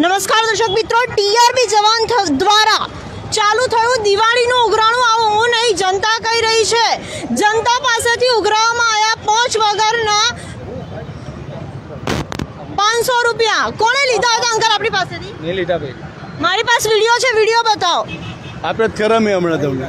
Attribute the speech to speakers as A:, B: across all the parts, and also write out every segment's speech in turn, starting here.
A: નમસ્કાર દર્શક મિત્રો ટીઆરબી જવાન દ્વારા ચાલુ થયું દિવાળીનું ઉઘરાણું. આવો નહીં જનતા કહી રહી છે. જનતા પાસેથી ઉઘરાવવામાં આવ્યા પોચ વગરના પાંચસો રૂપિયા. કોણે લીધા હતા અંકલ આપણી પાસેથી?
B: નહીં લીધા ભાઈ
A: મારી પાસે વીડિયો છે વીડિયો બતાવો.
C: આપણે જ ખરા મેં હમણાં તમને.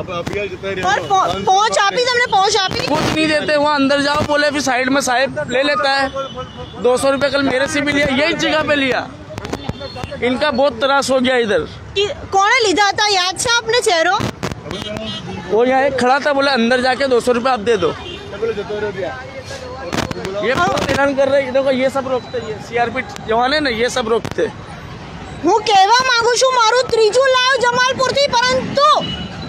C: અભી હાલ જતા
A: और पहुं- पहुंच आपी તમને पहुंच आपी
B: खुद नहीं देते वहाँ अंदर जाओ बोले फिर साइड में साहेब ले लेता है दो सौ रुपया कल मेरे से भी लिया यही जगह पे लिया इनका बहुत त्रास हो गया इधर
A: કી- કોણે લીધા હતા યાદ છે આપને ચહેરો
B: वो यहाँ एक खड़ा था बोले अंदर जाके दो सौ रुपया आप दे दो ये पूरा ऐलान कर रहे हैं देखो ये सब रोकते ये सीआरपी जवान है ना ये सब रोकते
A: હું કહેવા માંગુ છું મારું ત્રીજું લાઈવ જમાલપુરથી પરંતુ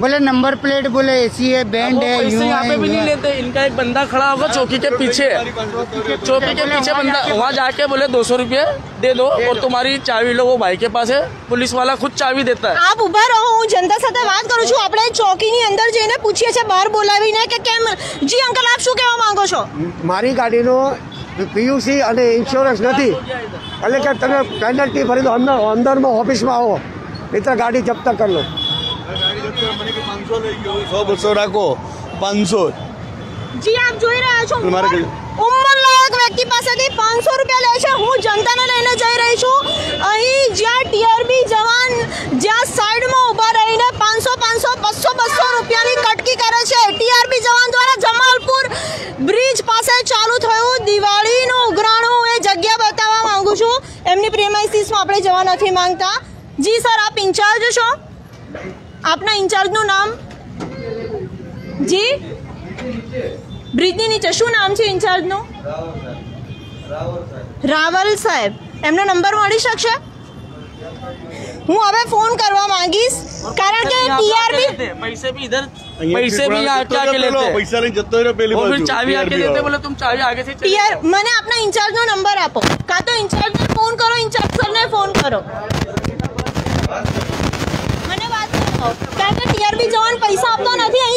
D: बोले नंबर प्लेट बोले एसी है बैंड
B: वो
D: है
B: पैसे
D: यूं
B: यहाँ
D: है
B: पे भी
D: यूं
B: नहीं
D: है।
B: लेते इनका एक बंदा खड़ा होगा चौकी के पीछे चौकी के पीछे बंदा वहाँ जाके बोले दो सौ रुपये दे दो और तुम्हारी चाबी लो वो भाई के पास है पुलिस वाला खुद चाबी देता है
A: આપ ઉભા રહો હું જનતા સાથે વાત કરું છું આપણે ચોકીની અંદર જઈને પૂછીએ છીએ બહાર બોલાવીને કે કેમ જી અંકલ આપ શું કહેવા માંગો છો
E: મારી ગાડીનો પીયુસી અને ઇન્સ્યોરન્સ નથી એટલે કે તમે પેનલ્ટી ભરી દો અંદર અંદરમાં ઓફિસમાં આવો નહીં તો ગાડી જપ્ત કરી લો
C: પાંચસો લઈ ગયો સો બસો રાખો. પાંચસો.
A: જી આપ જોઈ રહ્યા છો.
C: મારે કઈ-
A: વ્યક્તિ પાસેથી પાંચસો રૂપિયા લે છે. હું જનતાને લઈને જઈ રહી છું. અહીં જ્યાં ટીઆરબી જવાન જ્યાં સાઈડમાં ઊભા રહીને પાંચસો પાંચસો બસો બસો રૂપિયાની કટકી કરે છે. ટીઆરબી જવાન દ્વારા જમાલપુર બ્રિજ પાસે ચાલુ થયું. દિવાળીનું ઉઘરાણું એ જગ્યા બતાવવા માંગુ છું. એમની પ્રેમાઇસીસમાં આપણે જવા નથી માંગતા. જી સર આપ ઇન્ચાર્જ છો? આપના ઇન્ચાર્જનું નામ જી બ્રિજની નીચે શું નામ છે ઇન્ચાર્જનું રાવલ સાહેબ એમનો નંબર મળી શકશે હું હવે ફોન કરવા માંગીશ કારણ કે ટીઆરબી
B: पैसे भी इधर पैसे भी यहाँ आके आके लेते हैं
C: પૈસા લઈને જતો રહ્યો પેલી
B: और फिर
C: બાજુ
B: चाबी आके
C: TRP
B: देते
C: વાળો.
B: बोले तुम चाबी आगे से चले
A: ટીઆર મને આપના ઇન્ચાર્જનો નંબર આપો કાં તો ઇન્ચાર્જને ફોન કરો ઇન્ચાર્જ સરને ફોન કરો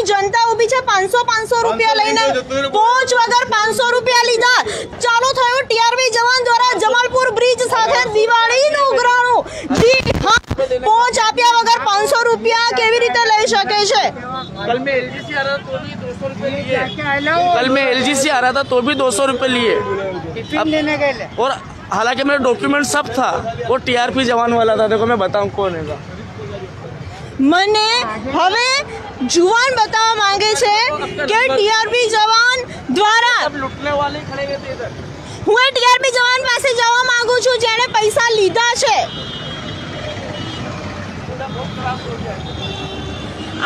A: જનતા ઊભી છે પાંચસો પાંચસો રૂપિયા લઈને પહોંચ વગર પાંચસો રૂપિયા લીધા ચાલુ થયું ટીઆરબી જવાન દ્વારા જમાલપુર બ્રિજ સાથે દિવાળીનું ઉઘરાણું જી હા પહોંચ આપ્યા વગર પાંચસો રૂપિયા કેવી રીતે લઈ શકે છે
B: कल मैं एल से आ रहा था तो भी दो सौ रुपये लिए
D: क्या है लो
B: कल मैं एल से आ रहा था तो भी दो सौ रुपये लिए
D: टिफिन लेने गए ले।
B: और हालांकि मेरा डॉक्यूमेंट सब था वो टीआरपी जवान वाला था देखो मैं बताऊं कौन है
A: મને હવે જુવાન બતાવવા માંગે છે કે ટીઆરપી જવાન દ્વારા હું એ ટીઆરપી જવાન પાસે જવા માંગુ છું જેણે પૈસા લીધા છે.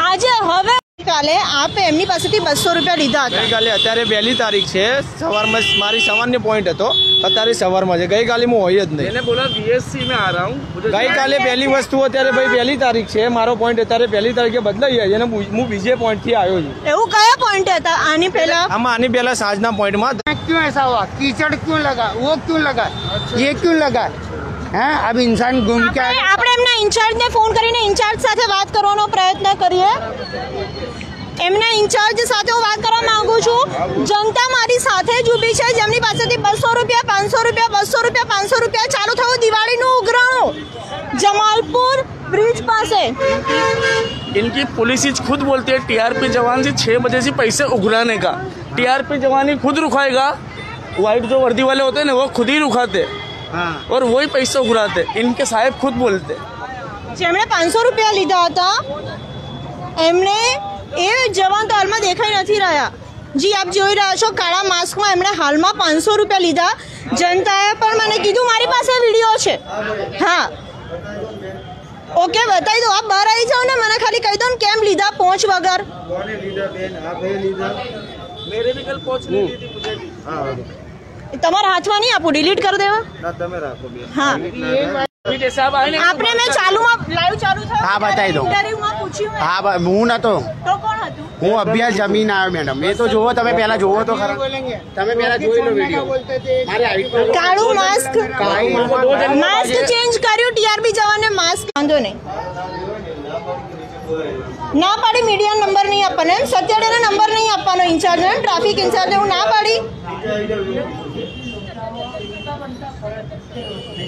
A: આજે હવે કાલે આપે એમની પાસેથી બસો રૂપિયા લીધા હતા
F: ગઈકાલે અત્યારે પહેલી તારીખ છે સવારમાં મારી સામાન્ય પોઈન્ટ હતો અત્યારે સવારમાં છે ગઈકાલે હું હોય જ નહીં
B: मैंने बोला बीएससी में आ रहा हूँ मुझे
F: ગઈકાલે પહેલી વસ્તુ અત્યારે ભાઈ પહેલી તારીખ છે મારો પોઈન્ટ અત્યારે પહેલી તારીખે બદલાઈ જાય છે અને હું હું બીજે પોઈન્ટથી આવ્યો છું
A: એવું કયા પોઈન્ટ હતા આની પહેલા
F: આમાં આની પહેલા સાંજના પોઈન્ટમાં
D: क्यों ऐसा हुआ कीचड़ क्यों लगा वो क्यों लगा ये क्यों लगा हैं अब इंसान घूम के
A: આપણે
D: आए
A: આપણે એમના ઇન્ચાર્જને ફોન કરીને ઇન્ચાર્જ સાથે વાત કરવાનો પ્રયત્ન કરીએ ઇન્ચાર્જ સાથે હું વાત કરવા માંગુ છું. જનતા મારી સાથે જ ઊભી છે. જેમની પાસેથી રૂપિયા પાંચસો રૂપિયા રૂપિયા પાંચસો રૂપિયા ચાલુ જમાલપુર
B: इनकी पुलिस खुद बोलती है टीआरपी जवान से छः बजे से पैसे उघराने का। टीआरपी जवान ही खुद रुकाएगा वाइट जो वर्दी वाले होते हैं ना वो खुद ही रुकाते हाँ। और वही पैसे उघराते। इनके साहेब खुद बोलते।
A: पाँच सौ रुपया લીધા था એમણે ए जवान तो हाल में देखाई नहीं रहा जी आप जो रहा छो काला मस्क में हमने हाल में पाँच सौ रुपया लीधा जनताए पर मैंने कीधु मेरी पास वीडियो है हाँ ओके बताई दो आप बाहर आई जाओ ना मैंने खाली कही
B: दो केम लीधा पहुँच वगर हाथ
A: में नहीं आप डिलीट कर देवा हाँ અભી
B: જૈસા આપ આને આપને મેં
A: ચાલુ માં લાઈવ ચાલુ થયો
D: હા બતાવી
A: દઉં
D: હા હું નતો
A: તો કોણ હતું
D: હું અભ્યાસ જમીન આવ્યો મેડમ એ તો જોવો તમે પહેલા જોવો તો ખરા તમે પહેલા જોઈ લો વિડિયો
A: કાળું માસ્ક માસ્ક ચેન્જ કર્યું ટીઆરબી જવાને માસ્ક વાંધો નહીં ના પાડી મીડિયા નંબર નહીં આપવાનો એમ સત્યાડેને નંબર નહીં આપવાનો ઇન્ચાર્જને ટ્રાફિક ઇન્ચાર્જને હું ના પાડી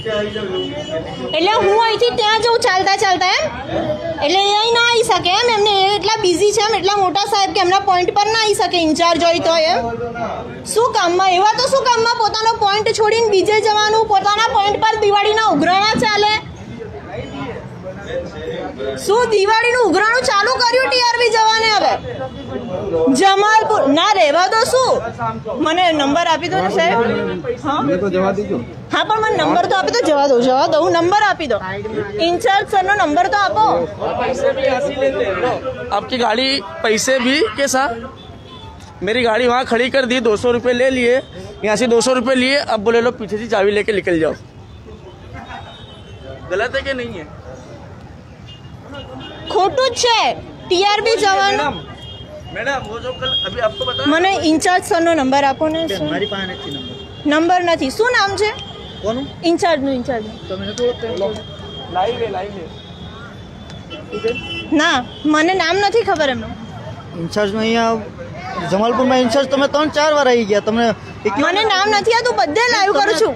A: એટલે હું અહીંથી ત્યાં જઉં ચાલતા ચાલતા એમ? એટલે એ અહીં ના આવી શકે એમ? એમને એટલા બિઝી છે એમ? એટલા મોટા સાહેબ કે એમના પોઈન્ટ પર ના આવી શકે ઇન્ચાર્જ હોય તો એમ? શું કામમાં? એવા તો શું કામમાં? પોતાનો પોઈન્ટ છોડીને બીજે જવાનું પોતાના પોઈન્ટ પર દિવાળીના ઉઘરાણા ચાલે? શું દિવાળીનું ઉઘરાણું ચાલુ કર્યું ટીઆરબી જવાને હવે? જમાલપુર ના રહેવા દો શું? મને નંબર આપી દો ને સાહેબ. હા? હા પણ મને નંબર તો આપી દો જવા દો જવા દો હું નંબર આપી દો ઇન્ચાર્જ સરનો નંબર તો આપો
B: पैसे भी ऐसे ही लेते हैं लो, आपकी गाड़ी पैसे भी के साथ मेरी गाड़ी वहाँ खड़ी कर दी दो सौ रुपये ले लिए यहाँ से दो सौ रुपये लिए अब बोले लो पीछे से चाबी लेके निकल जाओ गलत है कि नहीं है
A: ખોટું જ છે ટીઆરબી જવાનું
B: मैडम वो जो कल अभी आपको बता
A: મને ઇન્ચાર્જ સરનો નંબર આપો ને શું નંબર નથી શું નામ છે કોનું? ઇન્ચાર્જનું ઇન્ચાર્જ
B: તમે લાઈવ એ લાઈવ એ
A: ના મને નામ નથી ખબર એમનું.
G: ઇન્ચાર્જનું અહીંયા જમાલપુરમાં ઇન્ચાર્જ તમે ત્રણ ચાર વાર આવી ગયા. તમને
A: મને નામ નથી આવતું બધે લાઈવ કરું છું.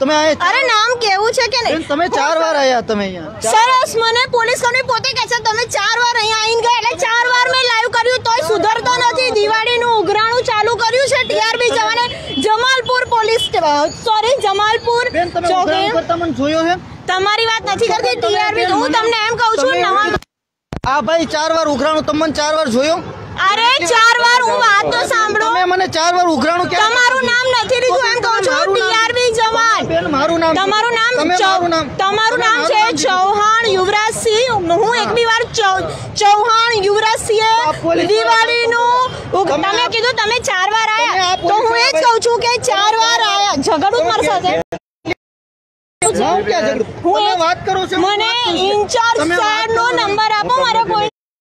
G: તમે
A: અરે નામ કેવું છે કે નહીં?
G: તમે ચાર વાર આયા તમે અહીંયા.
A: સરસ મને પોલીસ કંપની પોતે કહે છે તમે ચાર વાર અહીંયા આવીને ગયા એટલે ચાર વાર મેં લાઈવ કર્યું તોય સુધરતો નથી. દિવાળીનું ઉઘરાણું ચાલુ કર્યું છે ટીઆરબી જવાને જમાલપુર પોલીસ સોરી જમાલપુર
G: બેન તમે
A: ચોકી
G: ઉઘરાણું કરતા જોયો છે
A: તમારી વાત નથી કરતી ટીઆરબી હું તમને એમ કહું છું
G: આ ભાઈ ચાર વાર ઉઘરાણું તમને ચાર વાર જોયો?
A: અરે ચાર વાર હું વાત તો સાંભળો.
G: તમે મને ચાર વાર ઉઘરાણું કે
A: તમારું નામ નથી લીધું એમ કહું છું ટીઆરબી જવાન.
G: બેન મારું નામ
A: તમારું નામ
G: તમારું નામ
A: તમારું નામ છે ચૌહાણ યુવરાજ યુવરાજસિંહ. હું એક બી વાર ચૌહાણ
G: યુવરાજ
A: યુવરાજસિંહે
G: પોલીસ
A: દિવાળીનું
G: તમે
A: કીધું તમે ચાર વાર
G: આવ્યા
A: આયા. તો હું એ જ કહું છું કે ચાર વાર આયા. ઝઘડું મારી સાથે.
G: હું વાત કરું છું
A: મને. ઇન્ચાર્જ
G: કરો છો.
A: નંબર આપો મારે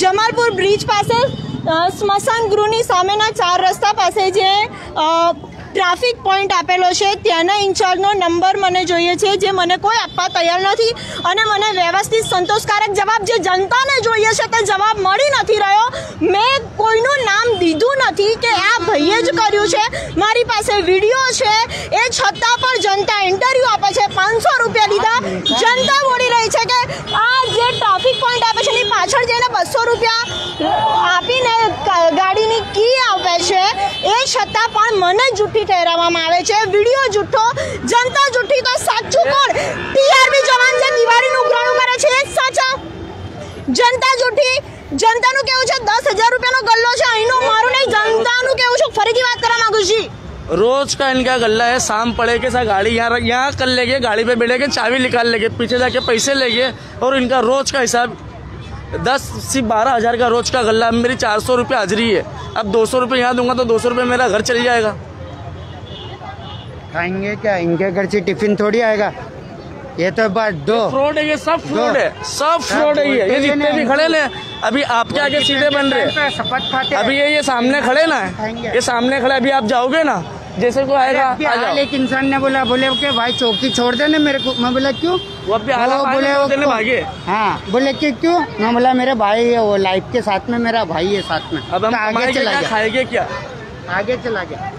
A: જમાલપુર બ્રિજ પાસે અ, સ્મશાન ગૃહની સામેના ચાર રસ્તા પાસે જે અ, ટ્રાફિક પોઈન્ટ આપેલો છે ત્યાંના ઇન્ચાર્જનો નંબર મને જોઈએ છે જે મને કોઈ આપવા તૈયાર નથી અને મને વ્યવસ્થિત સંતોષકારક જવાબ જે જનતાને જોઈએ છે તે જવાબ મળી નથી રહ્યો મેં કોઈનું નામ દીધું નથી કે આ ભાઈએ જ કર્યું છે મારી પાસે વિડીયો છે એ છતાં પણ જનતા ઇન્ટરવ્યૂ આપે છે પાંચસો રૂપિયા લીધા જનતા બોલી રહી છે કે આ જે ટ્રાફિક પોઈન્ટ આપે છે એની પાછળ જઈને બસો રૂપિયા આપીને ગ- ગાડીની કી આપે છે એ છતાં પણ મને જૂઠી ઠેરવવામાં આવે છે વિડીયો જૂઠો જનતા જૂઠી તો સાચું કોણ ટીઆરબી જવાન જે દિવાળીનું ઉઘરાણું કરે છે એ જ સાચા જનતા જૂઠી જનતાનું કેવું છે દસ હજાર રૂપિયાનો ગલ્લો છે અહીંનો મારું નહીં જનતાનું કેવું છે ફરીથી વાત કરવા માંગુ છું
B: रोज का इनका गल्ला है शाम पड़े के साथ गाड़ी यहाँ यहाँ कर लेंगे गाड़ी पे बैठेंगे चाबी निकाल लेंगे पीछे जाके पैसे लेंगे और इनका रोज का हिसाब दस से बारह हजार का रोज का गल्ला मेरी चार सौ रुपये हाजरी है अब दो सौ रुपये यहाँ दूंगा तो दो सौ रुपये मेरा घर चल जाएगा
D: खाएँगे क्या? इनके घर से टिफ़िन थोड़ी आएगा? ये तो बात दो।
B: फ्रॉड है ये सब फ्रॉड है सब फ्रॉड है ये। ये जितने भी खड़े ना अभी आपके आगे सीधे बन रहे हैं।
D: शपथ खाते
B: अभी ये ये सामने खड़े ना ये सामने खड़े अभी आप जाओगे ना जैसे कोई आएगा आ
D: एक इंसान ने बोला बोले कि भाई चौकी छोड़ देना मेरे को। मैं बोला क्यों?
B: वो
D: बोले वो
B: भागे।
D: हाँ बोले कि क्यों? मैं बोला मेरे भाई है वो लाइफ के साथ में मेरा भाई है साथ में।
B: अब हम
D: तो आगे चला गया।
B: खाएँगे क्या?
D: आगे चला गया।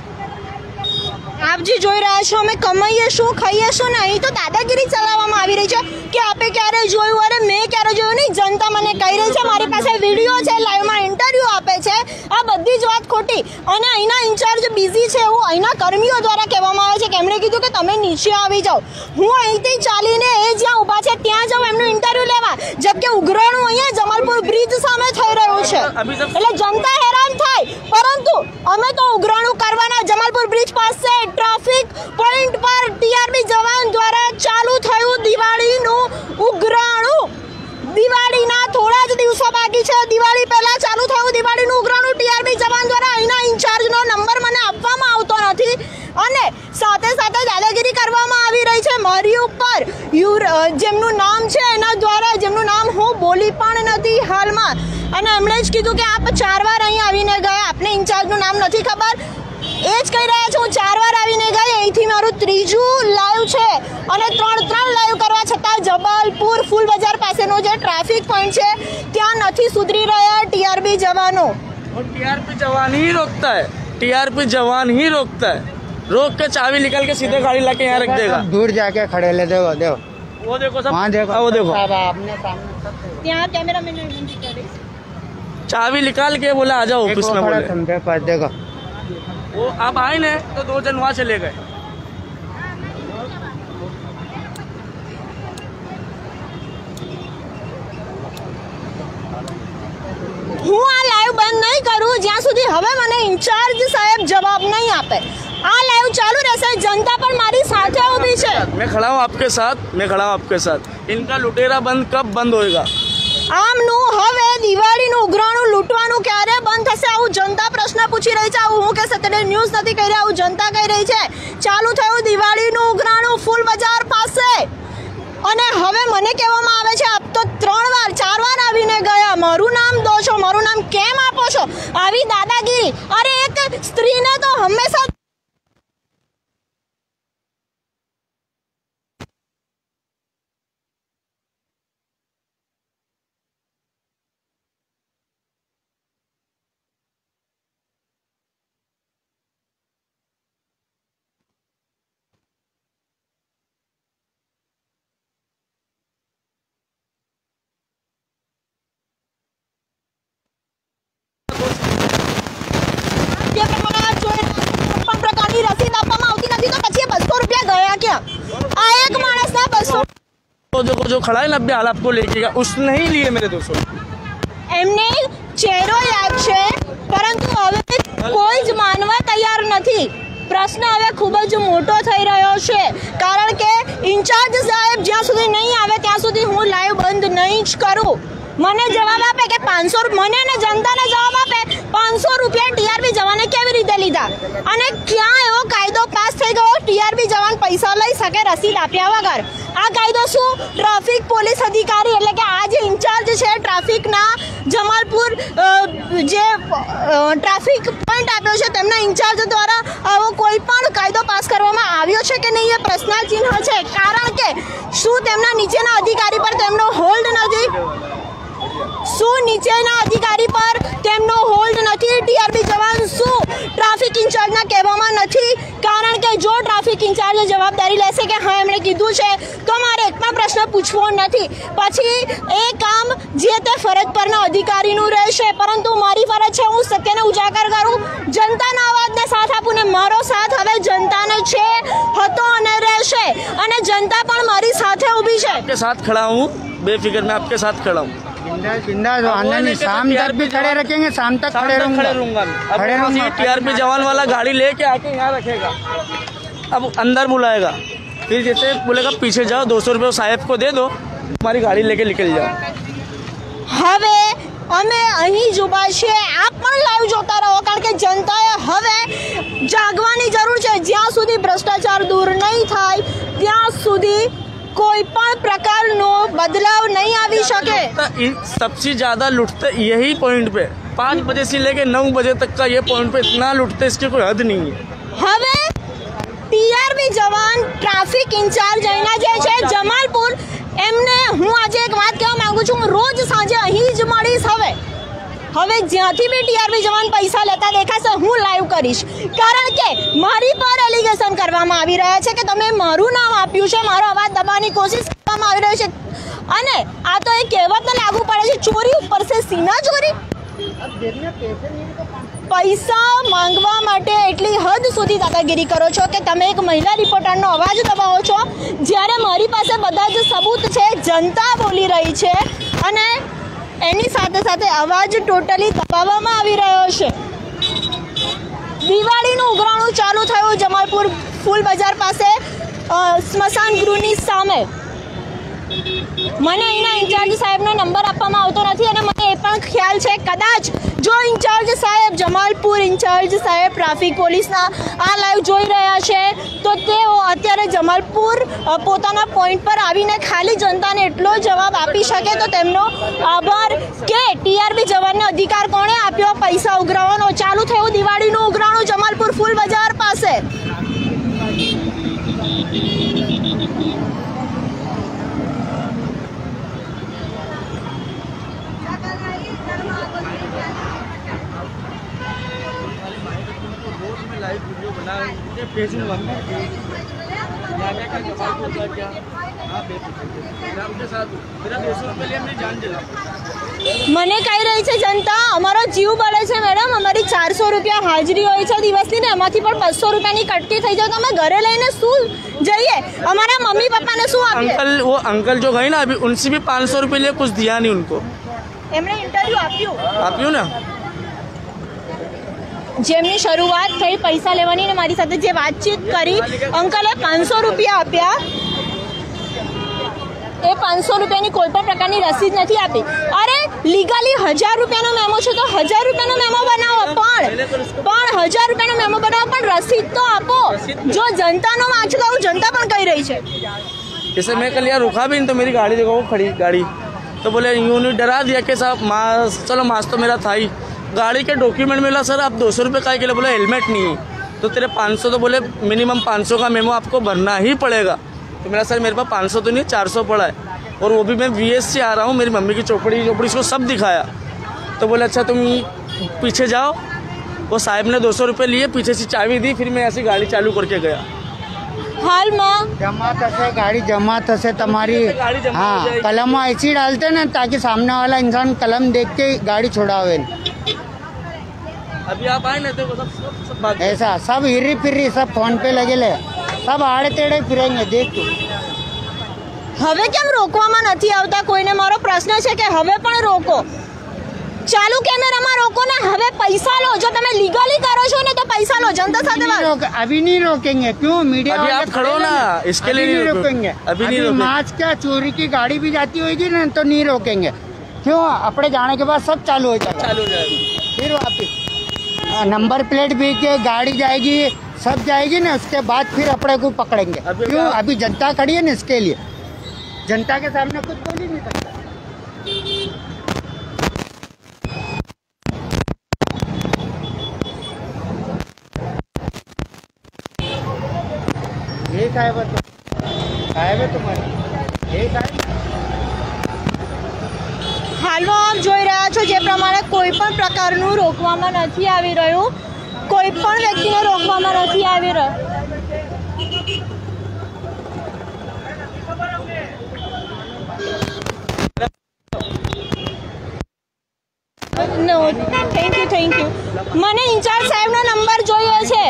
A: આપ જે જોઈ રહ્યા છો, અમે કમાઈએ શું, ખાઈએ શું ને અહીં તો દાદાગીરી ચલાવવામાં આવી રહી છે કે આપે ક્યારે જોયું અરે મેં ક્યારે જોયું નહીં? જનતા મને કહી રહી છે, મારી પાસે વીડિયો છે લાઈવમાં ઇન્ટરવ્યૂ આપે છે. આ બધી જ વાત ખોટી. અને અહીંના ઇન્ચાર્જ બિઝી છે એવું અહીંના કર્મીઓ દ્વારા કહેવામાં આવે છે કે એમણે કીધું કે તમે નીચે આવી જાઓ. હું અહીંથી ચાલીને એ જ્યાં ઊભા છે ત્યાં જાઉં, એમનું ઇન્ટરવ્યૂ લેવા. જબકે ઉઘરાણું અહીંયા જમાલપુર બ્રિજ સામે છે. એટલે જનતા હેરાન થાય. પરંતુ અમે તો ઉઘરાણું કરવાના જમાલપુર બ્રિજ પાસે ટ્રાફિક પોઈન્ટ પર ટીઆરબી જવાન દ્વારા ચાલુ થયું દિવાળીનું ઉઘરાણું. દિવાળીના થોડા જ દિવસો બાકી છે. દિવાળી પહેલા ચાલુ થયું દિવાળીનું ઉઘરાણું. ટીઆરબી જવાન દ્વારા અહીંના ઇન્ચાર્જનો નંબર મને આપવામાં આવતો નથી. અને સાથે સાથે દાદાગીરી કરવામાં છે મારી ઉપર યુર અ, જેમનું નામ છે એના દ્વારા જેમનું નામ હું બોલી પણ નથી હાલમાં અને એમણે જ કીધું કે આપ ચાર વાર અહીં આવીને ગયા આપને ઇન્ચાર્જનું નામ નથી ખબર એ જ કહી રહ્યા છો હું ચાર વાર આવીને ગઈ અહીંથી મારું ત્રીજું લાઈવ છે અને ત્રણ ત્રણ લાઈવ કરવા છતાં જબલપુર ફૂલ બજાર પાસેનો જે ટ્રાફિક પોઈન્ટ છે ત્યાં નથી સુધરી રહ્યા ટીઆરબી જવાનો
B: और टीआरपी जवान ही रोकता है टीआरपी जवान ही रोकता है रोक के चाबी निकल के सीधे गाड़ी लाके यहाँ रख देगा
D: दूर जाके खड़े ले देखो देखो
B: वो देखो सब
D: वहाँ देखो
B: हाँ, वो देखो
D: साहब, आपने सामने सब देखो।
A: ત્યાં કેમેરામેન વિનંતી કરીશ
B: चाबी निकाल के बोला आ जाओ
D: एक
B: ऑफिस
D: वो
B: में
D: खड़ा
B: बोले
D: खंभे पर देखो
B: वो आप आए ना तो दो जन वहाँ चले गए
A: હું આ લાઈવ બંધ નહીં કરું જ્યાં સુધી હવે મને ઇન્ચાર્જ સાહેબ જવાબ નહીં આપે આ લાઈવ ચાલુ રહેશે જનતા પણ મારી સાથે ઊભી છે
B: मैं खड़ा हूँ आपके साथ मैं खड़ा हूँ आपके साथ इनका लुटेरा बंद कब बंद होएगा
A: આમનું હવે દિવાળીનું ઉઘરાણું લૂંટવાનું ક્યારે બંધ થશે આવું જનતા પ્રશ્ન પૂછી રહી છે આવું હું કે સતડે ન્યૂઝ નથી કહી રહી આવું જનતા કહી રહી છે ચાલુ થયું દિવાળીનું ઉઘરાણું ફૂલ બજાર પાસે અને હવે મને કહેવામાં આવે છે આપ તો ત્રણ વાર ચાર વાર આવીને ગયા મારું નામ દો છો મારું નામ કેમ આપો છો આવી દાદાગીરી અરે એક સ્ત્રીને તો હંમેશા ક્યાં આ એક માણસના બસો
B: वो देखो जो खड़ा है ना अभी हाल आपको लेके गया उसने ही लिए मेरे दो सौ
A: એમને ચહેરો યાદ છે પરંતુ હવે કોઈ જ માનવા તૈયાર નથી પ્રશ્ન હવે ખૂબ જ મોટો થઈ રહ્યો છે કારણ કે ઇન્ચાર્જ સાહેબ જ્યાં સુધી નહીં આવે ત્યાં સુધી હું લાઈવ બંધ નહીં જ કરું મને જવાબ આપે કે પાંચસો મને ને જનતાને જવાબ આપે? પાંચસો રૂપિયા ટીઆરબી જવાને કેવી રીતે લીધા? અને ક્યાં એવો કાયદો પાસ થઈ ગયો? ટીઆરબી જવાન પૈસા લઈ શકે રસીદ આપ્યા વગર. આ કાયદો શું? ટ્રાફિક પોલીસ અધિકારી એટલે કે આ જે ઇન્ચાર્જ છે ટ્રાફિકના જમાલપુર જે ટ્રાફિક પોઈન્ટ આપ્યો છે, તેમના ઇન્ચાર્જ દ્વારા આવો કોઈ પણ કાયદો પાસ કરવામાં આવ્યો છે કે નહીં એ પ્રશ્નાચિહ્ન છે. કારણ કે શું તેમના નીચેના અધિકારી પર તેમનો હોલ્ડ નથી શું નીચેના અધિકારી પર તેમનો હોલ્ડ નથી ટીઆરબી જવાન શું ટ્રાફિક ઇન્ચાર્જના કહેવામાં નથી કારણ કે જો ટ્રાફિક ઇન્ચાર્જે જવાબદારી લેશે કે હા એમણે કીધું છે તો મારે એક પણ પ્રશ્ન પૂછવો નથી પછી એ કામ જે તે ફરજ પરના અધિકારીનું રહેશે પરંતુ મારી ફરજ છે હું સત્યને ઉજાગર કરું જનતાના અવાજને સાથ આપું ને મારો સાથ હવે જનતાને છે હતો અને રહેશે અને જનતા પણ મારી સાથે ઊભી છે
B: आपके साथ खड़ा हूँ बेफिक्र मैं आपके साथ खड़ा हूँ
D: बिंदास बिंदास
B: वो
D: वांदा नहीं
B: नहीं
D: शाम
B: कहते
D: तक भी
B: TRP
D: खड़े रखेंगे शाम तक
B: शाम
D: खड़े
B: तक खड़े
D: रहूंगा
B: रहूंगा मैं।
D: खड़े
B: अब
D: रहूंगा
B: टीआरपी जवान वाला गाड़ी लेके आके यहाँ रखेगा अब अंदर बुलाएगा फिर जैसे बोलेगा पीछे जाओ दो सौ रुपये साहेब को दे दो हमारी गाड़ी लेके निकल जाओ
A: હવે અમે અહીં જ ઊભા છીએ આપ પણ લાઈવ જોતા રહો કારણ કે જનતાએ હવે જાગવાની જરૂર છે જ્યાં સુધી ભ્રષ્ટાચાર દૂર નહીં થાય ત્યાં સુધી કોઈ પણ પ્રકારનો બદલાવ નહીં આવી શકે
B: तो इ- सबसे ज्यादा लुटते यही पॉइंट पे पाँच बजे से लेके नौ बजे तक का ये पॉइंट पे इतना लुटते इसकी कोई हद नहीं है
A: હવે ટીઆરબી જવાન ટ્રાફિક ઇન્ચાર્જ અહીંના જે છે જમાલપુર એમને હું આજે એક વાત કહેવા માંગુ છું હું રોજ સાંજે અહીં જ મળીશ હવે હવે જ્યાંથી બી ટીઆરબી જવાન પૈસા લેતા દેખાશે, હું લાઈવ કરીશ. કારણ કે મારી પર એલિગેશન કરવામાં આવી રહ્યા છે કે તમે મારું નામ આપ્યું છે, મારો અવાજ દબાવવાની કોશિશ કરવામાં આવી રહ્યો છે. અને આ તો એ કહેવતને લાગુ પડે છે, ચોરી ઉપર છે, સીના ચોરી. પૈસા માંગવા માટે એટલી હદ સુધી દાદાગીરી કરો છો કે તમે એક મહિલા રિપોર્ટરનો અવાજ દબાવો છો. જ્યારે મારી પાસે બધા જ સબૂત છે, જનતા બોલી રહી છે. અને એની સાથે સાથે અવાજ ટોટલી દબાવવામાં આવી રહ્યો છે. દિવાળીનું ઉઘરાણું ચાલુ થયું જમાલપુર ફૂલ બજાર પાસે સ્મશાન ગૃહની સામે. મને અહીંના ઇન્ચાર્જ સાહેબનો નંબર આપવામાં આવતો નથી અને મને એ પણ ખ્યાલ છે, કદાચ જો ઇન્ચાર્જ સાહેબ જમાલપુર ઇન્ચાર્જ સાહેબ ટ્રાફિક પોલીસના આ લાઈવ જોઈ રહ્યા છે, તો તેઓ અત્યારે જમાલપુર પોતાના પોઈન્ટ પર આવીને ખાલી જનતાને એટલો જવાબ આપી શકે તો તેમનો આભાર કે ટીઆરબી જવાનને અધિકાર કોણે આપ્યો? પૈસા ઉઘરાવવાનો ચાલુ થયું દિવાળીનું ઉઘરાણું જમાલપુર ફૂલ બજાર પાસે. મને કહી રહી છે જનતા અમારો જીવ બળે છે મેડમ અમારી ચારસો રૂપિયા હાજરી હોય છે દિવસની ને એમાંથી પણ બસો રૂપિયાની કટકી થઈ જાય તો અમે ઘરે લઈને શું જઈએ અમારા મમ્મી પપ્પાને શું આપીએ
B: अंकल वो अंकल जो गए ना अभी उनसे भी पाँच सौ रुपये लिए कुछ दिया नहीं उनको
A: એમણે ઇન્ટરવ્યૂ આપ્યું
B: आप यूँ ना
A: જેમની શરૂઆત થઈ પૈસા લેવાની ને મારી સાથે જે વાતચીત કરી અંકલે પાંચસો રૂપિયા આપ્યા એ પાંચસો રૂપિયાની કોઈ પણ પ્રકારની રસીદ નથી આપી અરે લીગલી હજાર રૂપિયાનો મેમો છે તો હજાર રૂપિયાનો મેમો બનાવો પણ પણ હજાર રૂપિયાનો મેમો બનાવો પણ રસીદ તો આપો જો જનતાનો વાંચ લઉં જનતા પણ કહી રહી છે
B: जैसे मैं कल यहाँ रुका भी नहीं तो मेरी गाड़ी देखो वो खड़ी गाड़ी तो बोले यूँ नहीं डरा दिया कि साहब मास चलो मास तो मेरा था ही गाड़ी के डॉक्यूमेंट मिला सर आप दो सौ रुपये का के लिए बोले हेलमेट नहीं है तो तेरे पाँच सौ तो बोले मिनिमम पाँच सौ का मेमो आपको भरना ही पड़ेगा तो मेरा सर मेरे पास पाँच सौ तो नहीं चार सौ पड़ा है और वो भी मैं वी एस से आ रहा हूँ मेरी मम्मी की चौपड़ी चौपड़ी इसको सब दिखाया तो बोले अच्छा तुम पीछे जाओ वो साहब ने दो सौ रुपये लिए पीछे से चाबी दी फिर मैं ऐसी गाड़ी चालू करके गया
A: હાલમાં
D: जमा થશે ગાડી जमा થશે તમારી
B: गाड़ी जमा हो
D: हाँ
B: जाएगी।
D: कलम ऐसी डालते ना ताकि सामने वाला इंसान कलम देख के गाड़ी छुड़ावे
B: अभी आप आए ना तो सब सब, सब भाग गए।
D: ऐसा सब हिरी फिरी सब फोन पे लगे ले सब आड़े तेड़े फिरेंगे देख तू
A: હવે કેમ રોકવામાં નથી આવતા કોઈને મારો પ્રશ્ન છે કે હવે પણ રોકો ચાલુ કેમેરામાં રોકો ને હવે પૈસા લો જો તમે લીગલી કરો છો ને તો પૈસા લો જનતા સાથે
D: नहीं
A: વાત
D: रोक, अभी नहीं रोकेंगे क्यों मीडिया
B: अभी
D: वाले
B: आप खड़ो
D: खड़े
B: ना,
D: हैं
B: इसके लिए
D: अभी
B: नहीं
D: नहीं
B: रोकेंगे।
D: रोकेंगे
B: अभी नहीं
D: अभी
B: रोकेंगे।
D: मार्च क्या चोरी की गाड़ी भी जाती होगी ना तो नहीं रोकेंगे क्यों अपने जाने के बाद सब चालू हो जाएगा
B: चालू हो जाएगा
D: फिर वापिस हाँ, नंबर प्लेट भी के गाड़ी जाएगी सब जाएगी ना उसके बाद फिर अपने को पकड़ेंगे।
B: अभी
D: क्यों? अभी जनता खड़ी है ना इसके लिए। जनता के सामने कुछ बोल ही नहीं सकता। ये साहेब है तो साहेब है तुम्हारे। ये साहेब
A: હાલમાં આપ જોઈ રહ્યા છો જે પ્રમાણે કોઈ પણ પ્રકારનું રોકવામાં નથી આવી રહ્યું. કોઈ પણ વ્યક્તિને રોકવામાં નથી આવી રહ્યું. થેન્ક યુ થેન્ક યુ મને ઇન્ચાર્જ સાહેબનો નંબર જોઈએ છે.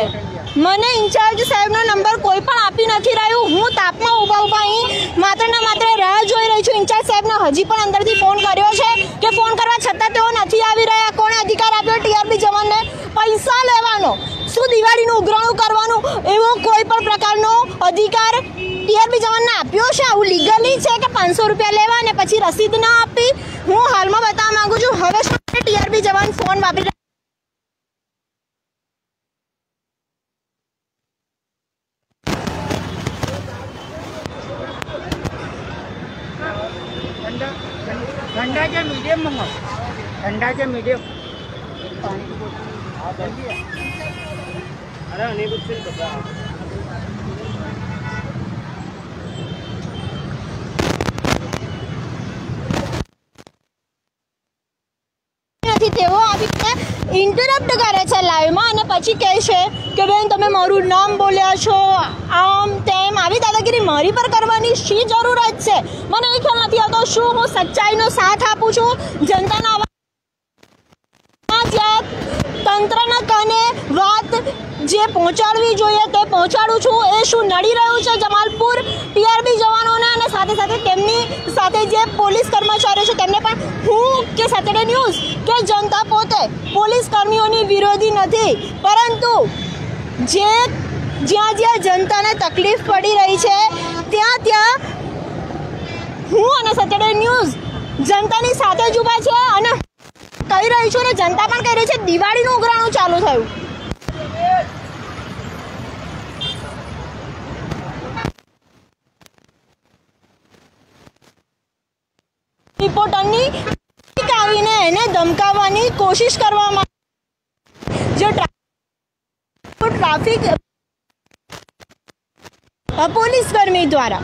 A: મને ઇન્ચાર્જ સાહેબનો નંબર કોઈ પણ આપી નથી રહ્યું. હું તાપમાં ઊભા ઊભા અહીં માત્ર ને માત્ર રાહ જોઈ રહી છું ઇન્ચાર્જ સાહેબને હજી પણ અંદરથી ફોન કર્યો છે કે ફોન કરવા છતાં તેઓ નથી આવી રહ્યા. કોણે અધિકાર આપ્યો ટીઆરપી જવાનને? પૈસા લેવાનો. શું દિવાળીનું ઉઘરાણું કરવાનું? એવો કોઈ પણ પ્રકારનો અધિકાર ટીઆરપી જવાનને આપ્યો છે? આવું લીગલી છે કે પાંચસો રૂપિયા લેવા અને પછી રસીદ ના આપી? હું હાલમાં બતાવવા માગું છું. હવે શું ટીઆરપી જવાન ફોન વાપરી
D: ઠંડા છે મીડિયમ. અરે અનિરુદ્ધ
A: સિંહ તેઓ આવીને ઇન્ટરપ્ટ કરે છે લાઈવમાં અને પછી કહે છે કે બેન તમે મારું નામ બોલ્યા છો. આમ તેમ આવી દાદાગીરી મારી પર કરવાની શી જરૂરત છે? મને એ ખ્યાલ નથી આવતો શું હું સચ્ચાઈનો સાથ આપું છું? જનતાના જે પહોંચાડવી જોઈએ તે પહોંચાડું છું. એ શું નડી રહ્યું છે? જમાલપુર ટીઆરબી જવાનોને અને સાથે સાથે તેમની સાથે જે પોલીસ કર્મચારીઓ છે, તેમને પણ હું કે સેટરડે ન્યૂઝ કે જનતા પોતે પોલીસ કર્મીઓની વિરોધી નથી. પરંતુ જે જ્યાં જ્યાં જનતાને તકલીફ પડી રહી છે, ત્યાં ત્યાં હું અને સેટરડે ન્યૂઝ જનતાની સાથે જ ઊભા છે અને કહી રહી છું અને જનતા પણ કહી રહી છે, દિવાળીનું ઉઘરાણું ચાલુ થયું. રિપોર્ટરની આવીને એને ધમકાવવાની કોશિશ કરવામાં જે ટ્રા- ટ્રાફિક અ, પોલીસ કર્મી દ્વારા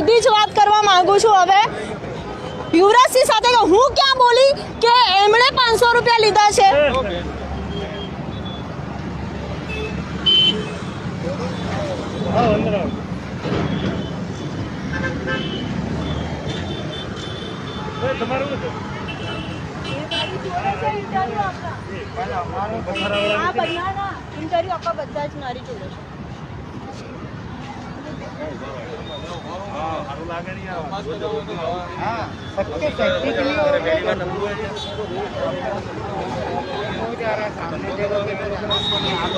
A: સીધી જ વાત કરવા માંગુ છું હવે યુવરાજસિંહ સાથે કે હું ક્યાં બોલી કે એમણે પાંચસો રૂપિયા લીધા છે આ બધાના ઇન્ટરવ્યુ આપવા બધા જ મારી જોડે છે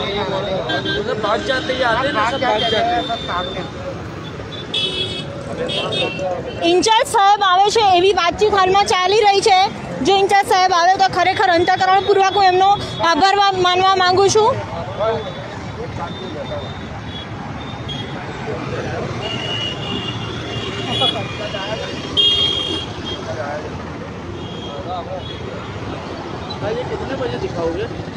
B: भाग जाते ही आते ना सब भाग जाते हैं
D: सब सामने
A: ઇન્ચાર્જ સાહેબ આવે છે એવી વાતચીત હાલમાં ચાલી રહી છે જો ઇન્ચાર્જ સાહેબ આવે તો ખરેખર અંતકરણપૂર્વક હું એમનો આભાર વા- માનવા માંગુ છું
B: भाई ये कितने बजे दिखाओगे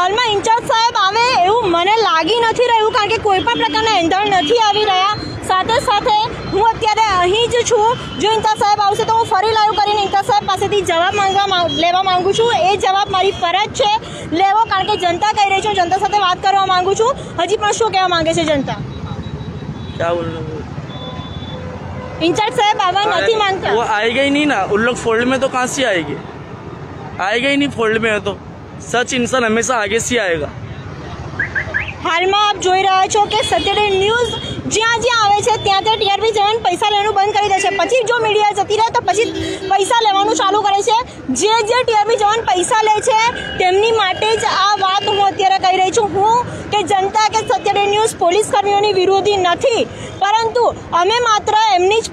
A: હાલમાં ઇન્ચાર્જ સાહેબ આવે એવું મને લાગી નથી રહ્યું કારણ કે કોઈ પણ પ્રકારના એંધણ નથી આવી રહ્યા સાથે સાથે હું અત્યારે અહીં જ છું જો ઇન્ચાર્જ સાહેબ આવશે તો હું ફરી લાઈવ કરીને ઇન્ચાર્જ સાહેબ પાસેથી જવાબ માંગવા માંગ- લેવા માંગુ છું એ જવાબ મારી ફરજ છે લેવો કારણ કે જનતા કહી રહી છે હું જનતા સાથે વાત કરવા માંગુ છું હજી પણ શું કહેવા માંગે છે જનતા
B: क्या बोलना
A: ઇન્ચાર્જ સાહેબ આવવા નથી માંગતા
B: वो आएगा ही नहीं ना उन लोग फोल्ड में तो कहाँ से आएंगे आएगा ही नहीं फोल्ड में है तो सच इंसान हमेशा आगे से ही आएगा
A: હાલમાં આપ જોઈ રહ્યા છો કે સત્યડે ન્યૂઝ જ્યાં જ્યાં આવે છે ત્યાં ત્યાં ટીઆરપી જવાન પૈસા લેવાનું બંધ કરી દે છે પછી જો મીડિયા જતી રહે તો પછી પૈસા લેવાનું ચાલુ કરે છે જે જે ટીઆરપી જવાન પૈસા લે છે તેમની માટે જ આ વાત હું અત્યારે કહી રહી છું હું કે જનતા કે સત્યડે ન્યૂઝ પોલીસ કર્મીઓની વિરોધી નથી પરંતુ અમે માત્ર એમની જ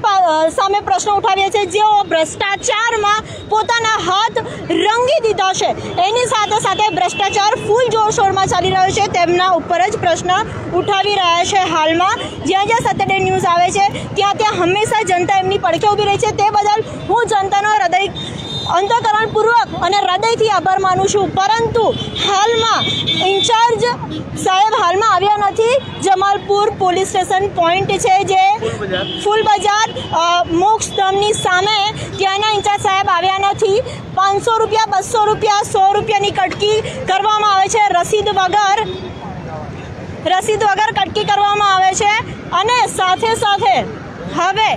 A: સામે પ્રશ્ન ઉઠાવીએ છીએ. જેઓ ભ્રષ્ટાચારમાં પોતાના હાથ રંગી દીધા છે, એની સાથે સાથે ભ્રષ્ટાચાર ફૂલ જોરશોરમાં ચાલી રહ્યો છે. તેમના ઉપર જ પ્રશ્ન ઉઠાવી રહ્યા છે હાલમાં. જ્યાં જ્યાં સેટરડે ન્યૂઝ આવે છે, ત્યાં ત્યાં હંમેશા જનતા એમની પડખે ઊભી રહી છે. તે બદલ હું જનતાનો હૃદય અંતકરણપૂર્વક અને હૃદયથી આભાર માનું છું. પરંતુ હાલમાં ઇન્ચાર્જ સાહેબ હાલમાં આવ્યા નથી. જમાલપુર પોલીસ સ્ટેશન પોઈન્ટ છે જે ફૂલ બજાર મોક્ષ ધામની સામે ત્યાંના ઇન્ચાર્જ સાહેબ આવ્યા નથી. પાંચસો રૂપિયા, બસો રૂપિયા, સો રૂપિયાની કટકી કરવામાં આવે છે. રસીદ વગર રસીદ વગર કટકી કરવામાં આવે છે. અને સાથે સાથે હવે